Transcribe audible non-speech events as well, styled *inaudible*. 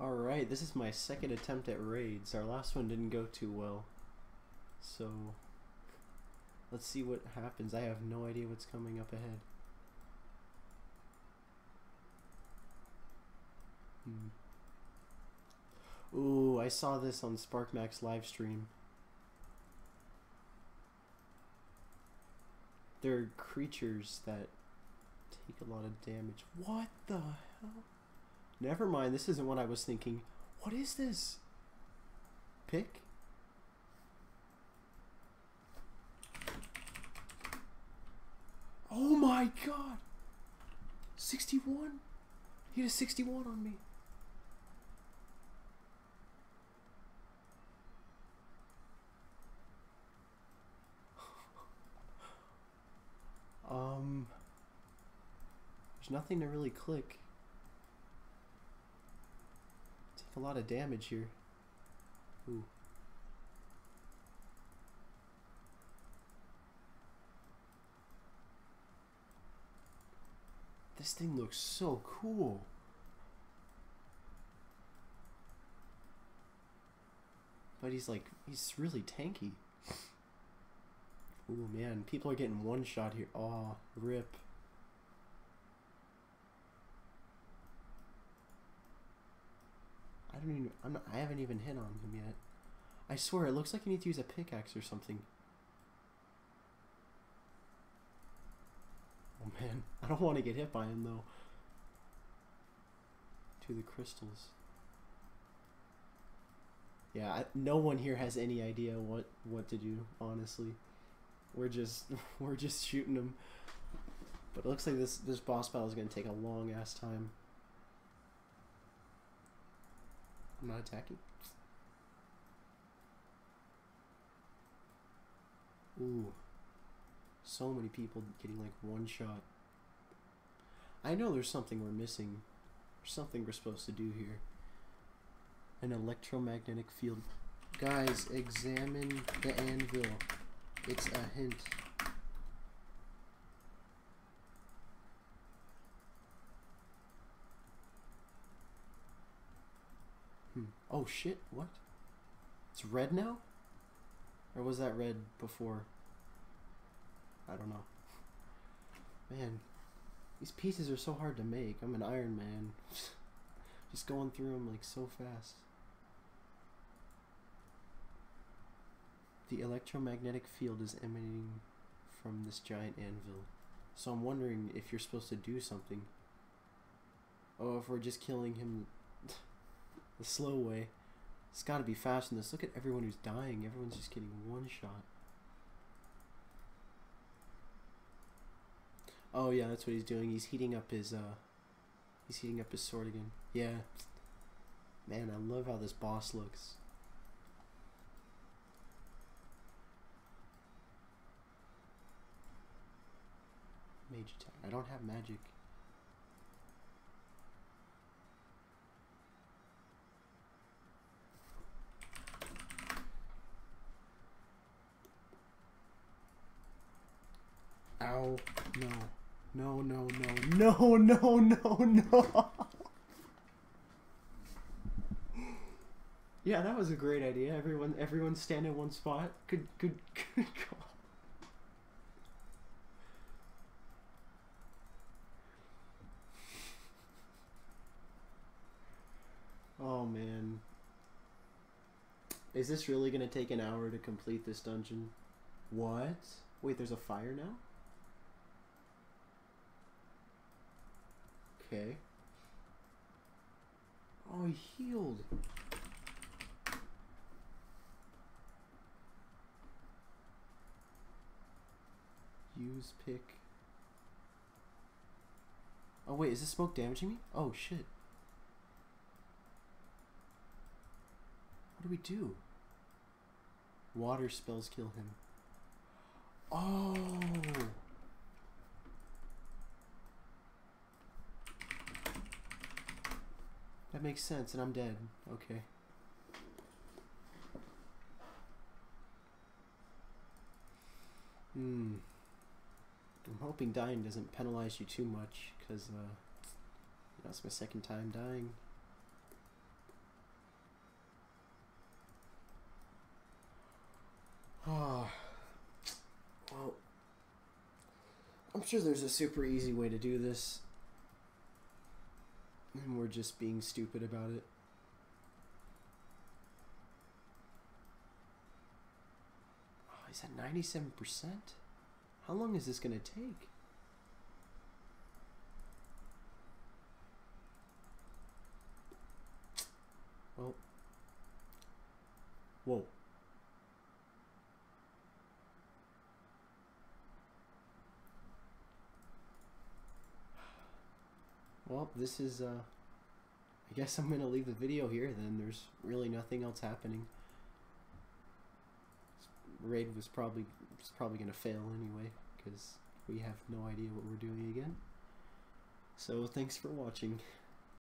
Alright, this is my second attempt at raids. Our last one didn't go too well. So, let's see what happens. I have no idea what's coming up ahead. Hmm. Ooh, I saw this on Sparc Mac livestream. There are creatures that take a lot of damage. What the hell? Never mind, this isn't what I was thinking. What is this? Pick? Oh my god! 61? He had a 61 on me. *laughs* um, there's nothing to really click. Take a lot of damage here. Ooh. This thing looks so cool. But he's like, he's really tanky. Ooh, man. People are getting one shot here. Aw, rip. I don't even, I'm not, I haven't even hit on him yet. I swear, it looks like you need to use a pickaxe or something. Oh man, *laughs* I don't want to get hit by him though. To the crystals. Yeah, I, no one here has any idea what what to do. Honestly, we're just *laughs* we're just shooting them. But it looks like this this boss battle is gonna take a long ass time. I'm not attacking. Ooh. So many people getting like one shot. I know there's something we're missing. There's something we're supposed to do here. An electromagnetic field. Guys, examine the anvil. It's a hint. Hmm. Oh shit, what? It's red now? Or was that red before? I don't know. Man, these pieces are so hard to make. I'm an Iron Man. *laughs* Just going through them like so fast. The electromagnetic field is emanating from this giant anvil. So I'm wondering if you're supposed to do something. Oh, if we're just killing him *laughs* the slow way. It's gotta be fast in this. Look at everyone who's dying. Everyone's just getting one shot. Oh yeah, that's what he's doing. He's heating up his uh he's heating up his sword again. Yeah. Man, I love how this boss looks. Mage attack. I don't have magic. Ow. No. No, no, no. No, no, no, no. yeah, that was a great idea. Everyone everyone stand in one spot. Good good good call. Oh man. Is this really gonna take an hour to complete this dungeon? What? Wait, there's a fire now? Okay. Oh, he healed. Use pick. Oh wait, is this smoke damaging me? Oh shit. What do we do? Water spells kill him. Oh. That makes sense, and I'm dead. Okay. Hmm. I'm hoping dying doesn't penalize you too much, because, uh, you know, it's my second time dying. Ah. *sighs* Oh. Well, I'm sure there's a super easy way to do this. And we're just being stupid about it. Oh, he's at 97%? How long is this going to take? Well, whoa. Well, this is, uh, I guess I'm going to leave the video here then. There's really nothing else happening. Raid was probably, was probably going to fail anyway, because we have no idea what we're doing again. So, thanks for watching.